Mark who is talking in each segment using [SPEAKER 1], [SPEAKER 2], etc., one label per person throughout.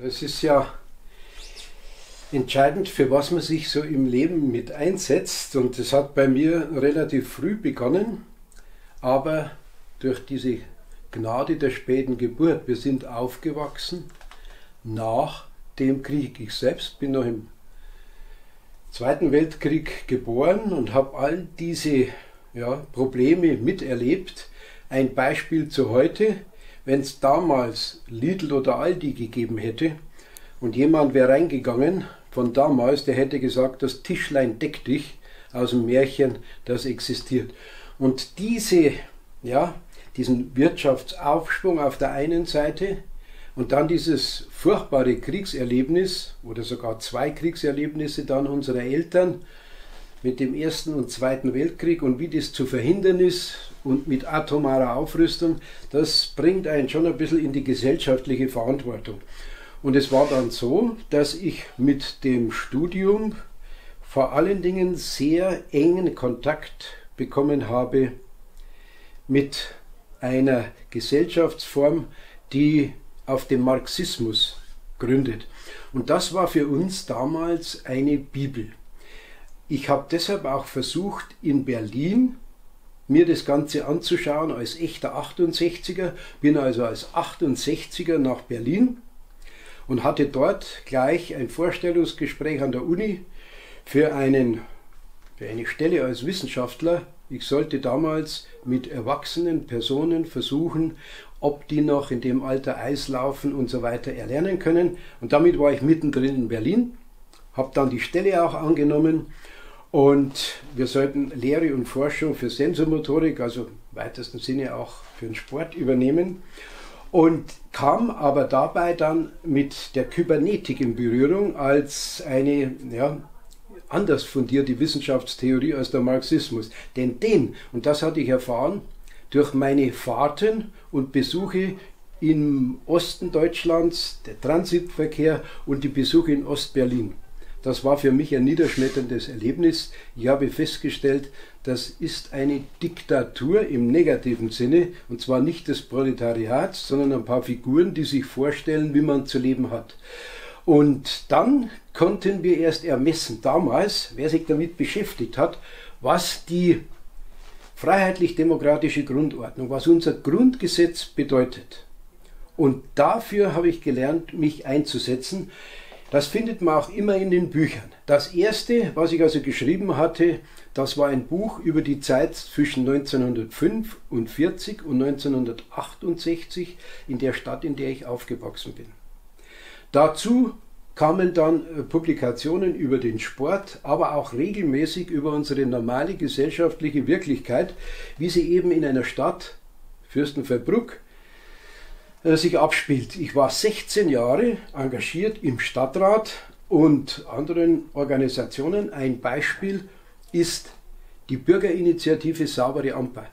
[SPEAKER 1] Es ist ja entscheidend, für was man sich so im Leben mit einsetzt. Und das hat bei mir relativ früh begonnen, aber durch diese Gnade der späten Geburt. Wir sind aufgewachsen nach dem Krieg. Ich selbst bin noch im Zweiten Weltkrieg geboren und habe all diese ja, Probleme miterlebt. Ein Beispiel zu heute, wenn es damals Lidl oder Aldi gegeben hätte und jemand wäre reingegangen von damals, der hätte gesagt, das Tischlein deck dich aus dem Märchen, das existiert. Und diese, ja, diesen Wirtschaftsaufschwung auf der einen Seite und dann dieses furchtbare Kriegserlebnis oder sogar zwei Kriegserlebnisse dann unserer Eltern mit dem Ersten und Zweiten Weltkrieg und wie das zu verhindern ist und mit atomarer Aufrüstung, das bringt einen schon ein bisschen in die gesellschaftliche Verantwortung. Und es war dann so, dass ich mit dem Studium vor allen Dingen sehr engen Kontakt bekommen habe mit einer Gesellschaftsform, die auf dem Marxismus gründet. Und das war für uns damals eine Bibel. Ich habe deshalb auch versucht, in Berlin mir das Ganze anzuschauen als echter 68er, bin also als 68er nach Berlin und hatte dort gleich ein Vorstellungsgespräch an der Uni für, einen, für eine Stelle als Wissenschaftler. Ich sollte damals mit erwachsenen Personen versuchen, ob die noch in dem Alter Eislaufen und so weiter erlernen können. Und damit war ich mittendrin in Berlin, habe dann die Stelle auch angenommen und wir sollten Lehre und Forschung für Sensormotorik, also im weitesten Sinne auch für den Sport übernehmen und kam aber dabei dann mit der Kybernetik in Berührung als eine ja, anders fundierte Wissenschaftstheorie als der Marxismus. Denn den, und das hatte ich erfahren, durch meine Fahrten und Besuche im Osten Deutschlands, der Transitverkehr und die Besuche in Ostberlin. Das war für mich ein niederschmetterndes Erlebnis. Ich habe festgestellt, das ist eine Diktatur im negativen Sinne, und zwar nicht des Proletariats, sondern ein paar Figuren, die sich vorstellen, wie man zu leben hat. Und dann konnten wir erst ermessen, damals, wer sich damit beschäftigt hat, was die freiheitlich-demokratische Grundordnung, was unser Grundgesetz bedeutet. Und dafür habe ich gelernt, mich einzusetzen. Das findet man auch immer in den Büchern. Das erste, was ich also geschrieben hatte, das war ein Buch über die Zeit zwischen 1945 und 1968 in der Stadt, in der ich aufgewachsen bin. Dazu kamen dann äh, Publikationen über den Sport, aber auch regelmäßig über unsere normale gesellschaftliche Wirklichkeit, wie sie eben in einer Stadt, Fürstenfeldbruck, sich abspielt. Ich war 16 Jahre engagiert im Stadtrat und anderen Organisationen. Ein Beispiel ist die Bürgerinitiative Saubere Amper.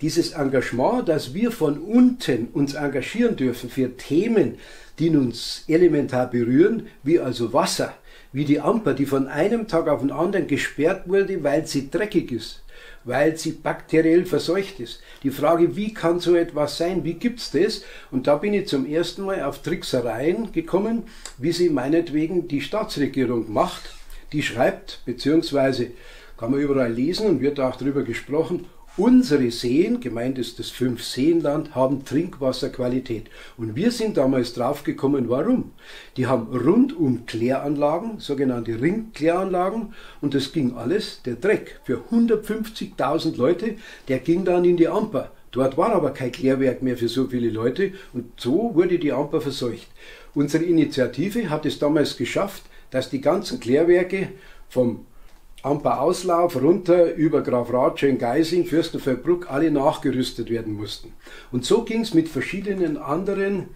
[SPEAKER 1] Dieses Engagement, dass wir von unten uns engagieren dürfen für Themen, die uns elementar berühren, wie also Wasser, wie die Amper, die von einem Tag auf den anderen gesperrt wurde, weil sie dreckig ist weil sie bakteriell verseucht ist. Die Frage, wie kann so etwas sein, wie gibt's das? Und da bin ich zum ersten Mal auf Tricksereien gekommen, wie sie meinetwegen die Staatsregierung macht. Die schreibt, beziehungsweise kann man überall lesen und wird auch darüber gesprochen, Unsere Seen, gemeint ist das Fünf-Seenland, haben Trinkwasserqualität. Und wir sind damals draufgekommen, warum? Die haben rundum Kläranlagen, sogenannte Ringkläranlagen, und das ging alles, der Dreck, für 150.000 Leute, der ging dann in die Amper. Dort war aber kein Klärwerk mehr für so viele Leute und so wurde die Amper verseucht. Unsere Initiative hat es damals geschafft, dass die ganzen Klärwerke vom Amper Auslauf runter über Graf Ratsche Geising, Fürstenfeldbruck, alle nachgerüstet werden mussten. Und so ging es mit verschiedenen anderen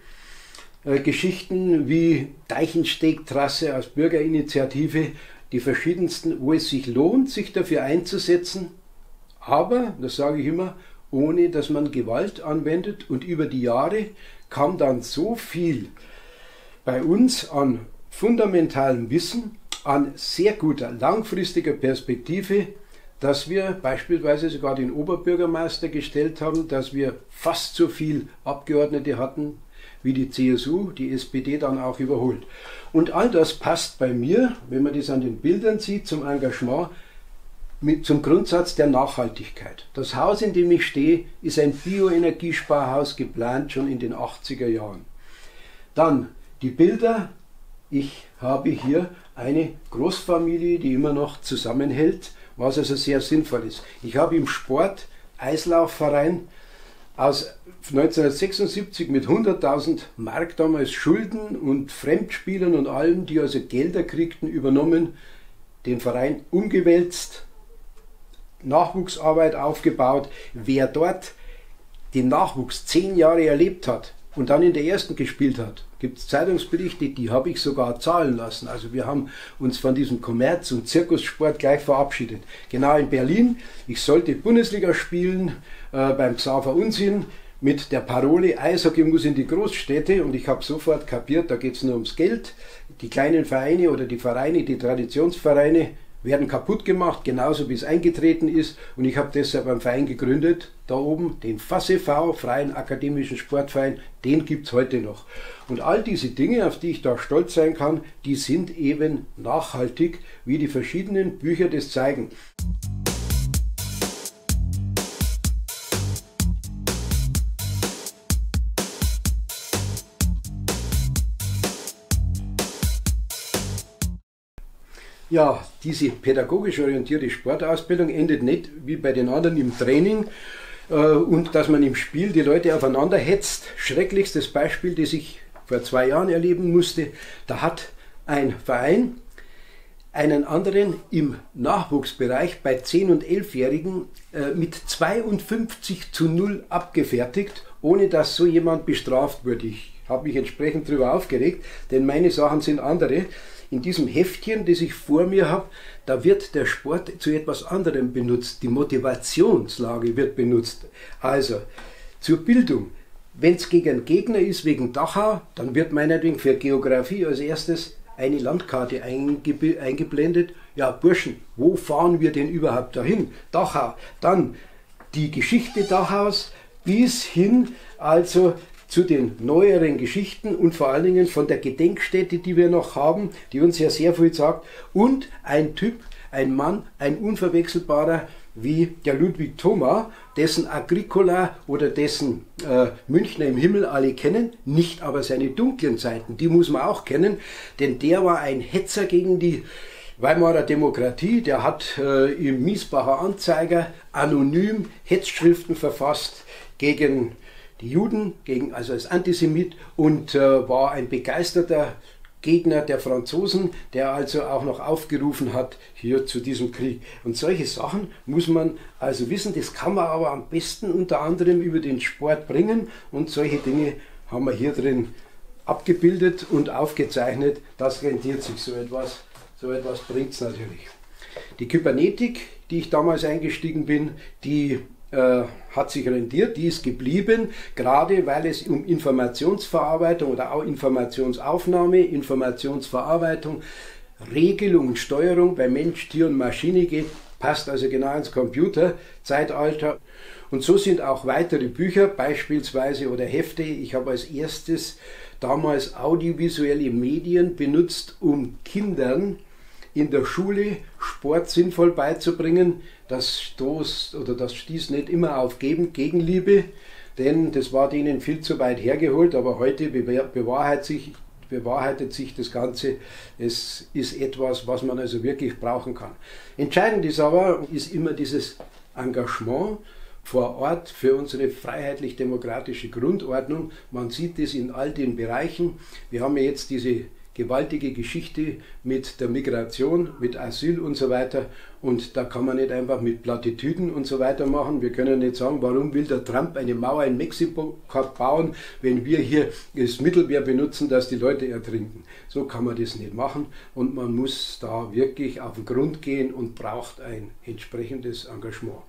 [SPEAKER 1] äh, Geschichten wie Deichensteg-Trasse als Bürgerinitiative, die verschiedensten, wo es sich lohnt, sich dafür einzusetzen, aber, das sage ich immer, ohne dass man Gewalt anwendet. Und über die Jahre kam dann so viel bei uns an fundamentalem Wissen, an sehr guter langfristiger Perspektive, dass wir beispielsweise sogar den Oberbürgermeister gestellt haben, dass wir fast so viel Abgeordnete hatten wie die CSU die SPD dann auch überholt. Und all das passt bei mir, wenn man das an den Bildern sieht, zum Engagement, mit, zum Grundsatz der Nachhaltigkeit. Das Haus, in dem ich stehe, ist ein Bioenergiesparhaus geplant schon in den 80er Jahren. Dann die Bilder. Ich habe hier eine Großfamilie, die immer noch zusammenhält, was also sehr sinnvoll ist. Ich habe im Sport Eislaufverein aus 1976 mit 100.000 Mark damals Schulden und Fremdspielern und allem, die also Gelder kriegten, übernommen, den Verein umgewälzt, Nachwuchsarbeit aufgebaut. Wer dort den Nachwuchs zehn Jahre erlebt hat und dann in der ersten gespielt hat, gibt es Zeitungsberichte, die habe ich sogar zahlen lassen. Also wir haben uns von diesem Kommerz- und Zirkussport gleich verabschiedet. Genau in Berlin, ich sollte Bundesliga spielen äh, beim Xaver Unsinn mit der Parole Eishockey muss in die Großstädte und ich habe sofort kapiert, da geht es nur ums Geld. Die kleinen Vereine oder die Vereine, die Traditionsvereine, werden kaputt gemacht, genauso wie es eingetreten ist. Und ich habe deshalb einen Verein gegründet, da oben, den FASEV, Freien Akademischen Sportverein, den gibt es heute noch. Und all diese Dinge, auf die ich da stolz sein kann, die sind eben nachhaltig, wie die verschiedenen Bücher das zeigen. Ja, diese pädagogisch orientierte Sportausbildung endet nicht wie bei den anderen im Training äh, und dass man im Spiel die Leute aufeinander hetzt. Schrecklichstes Beispiel, das ich vor zwei Jahren erleben musste, da hat ein Verein einen anderen im Nachwuchsbereich bei 10- und 11-Jährigen äh, mit 52 zu 0 abgefertigt, ohne dass so jemand bestraft wurde. Ich habe mich entsprechend darüber aufgeregt, denn meine Sachen sind andere in diesem Heftchen, das ich vor mir habe, da wird der Sport zu etwas anderem benutzt. Die Motivationslage wird benutzt. Also zur Bildung. Wenn es gegen einen Gegner ist wegen Dachau, dann wird meinetwegen für Geografie als erstes eine Landkarte eingeblendet. Ja, Burschen, wo fahren wir denn überhaupt dahin? Dachau. Dann die Geschichte Dachaus bis hin also zu den neueren Geschichten und vor allen Dingen von der Gedenkstätte, die wir noch haben, die uns ja sehr viel sagt. Und ein Typ, ein Mann, ein unverwechselbarer wie der Ludwig Thoma, dessen Agricola oder dessen äh, Münchner im Himmel alle kennen, nicht aber seine dunklen Seiten, die muss man auch kennen, denn der war ein Hetzer gegen die Weimarer Demokratie, der hat äh, im Miesbacher Anzeiger anonym Hetzschriften verfasst gegen die Juden, gegen, also als Antisemit und äh, war ein begeisterter Gegner der Franzosen, der also auch noch aufgerufen hat hier zu diesem Krieg. Und solche Sachen muss man also wissen, das kann man aber am besten unter anderem über den Sport bringen und solche Dinge haben wir hier drin abgebildet und aufgezeichnet. Das rentiert sich so etwas. So etwas bringt es natürlich. Die Kybernetik, die ich damals eingestiegen bin, die äh, hat sich rentiert, die ist geblieben, gerade weil es um Informationsverarbeitung oder auch Informationsaufnahme, Informationsverarbeitung, Regelung und Steuerung bei Mensch, Tier und Maschine geht, passt also genau ins Computerzeitalter. Und so sind auch weitere Bücher beispielsweise oder Hefte. Ich habe als erstes damals audiovisuelle Medien benutzt, um Kindern in der Schule Sport sinnvoll beizubringen. Das stoßt oder das stieß nicht immer auf Gegenliebe, denn das war denen viel zu weit hergeholt. Aber heute bewahrheitet sich, bewahrheitet sich das Ganze. Es ist etwas, was man also wirklich brauchen kann. Entscheidend ist aber, ist immer dieses Engagement vor Ort für unsere freiheitlich-demokratische Grundordnung. Man sieht es in all den Bereichen. Wir haben ja jetzt diese gewaltige Geschichte mit der Migration, mit Asyl und so weiter. Und da kann man nicht einfach mit Plattitüden und so weiter machen. Wir können nicht sagen, warum will der Trump eine Mauer in Mexiko bauen, wenn wir hier das Mittelmeer benutzen, dass die Leute ertrinken. So kann man das nicht machen. Und man muss da wirklich auf den Grund gehen und braucht ein entsprechendes Engagement.